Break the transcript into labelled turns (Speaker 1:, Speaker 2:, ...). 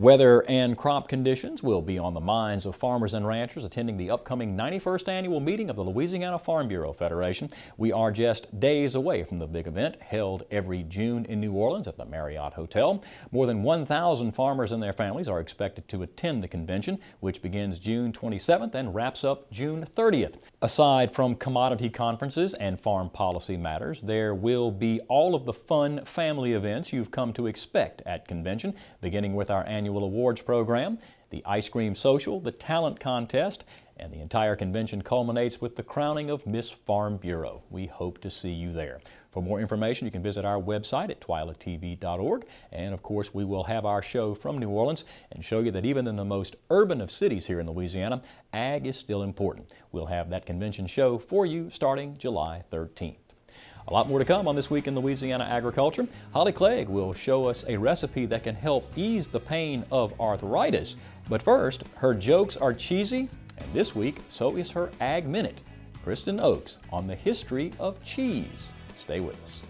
Speaker 1: Weather and crop conditions will be on the minds of farmers and ranchers attending the upcoming 91st annual meeting of the Louisiana Farm Bureau Federation. We are just days away from the big event held every June in New Orleans at the Marriott Hotel. More than 1,000 farmers and their families are expected to attend the convention, which begins June 27th and wraps up June 30th. Aside from commodity conferences and farm policy matters, there will be all of the fun family events you've come to expect at convention, beginning with our annual annual awards program, the ice cream social, the talent contest, and the entire convention culminates with the crowning of Miss Farm Bureau. We hope to see you there. For more information, you can visit our website at twilatv.org. And of course, we will have our show from New Orleans and show you that even in the most urban of cities here in Louisiana, ag is still important. We'll have that convention show for you starting July 13th. A lot more to come on This Week in Louisiana Agriculture. Holly Clegg will show us a recipe that can help ease the pain of arthritis. But first, her jokes are cheesy, and this week, so is her Ag Minute. Kristen Oakes on the history of cheese. Stay with us.